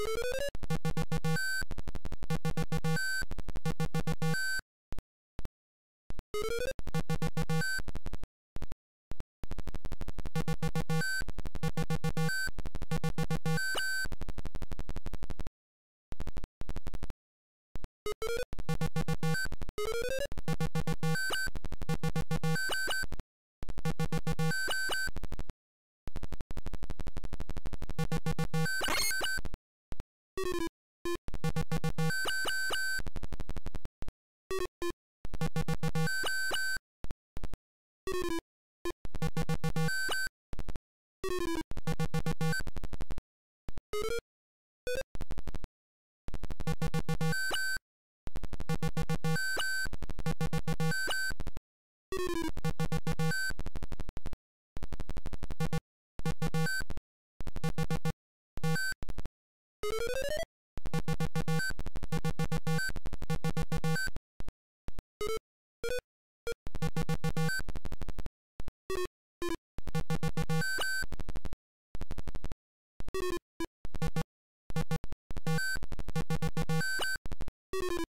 you クックックック。you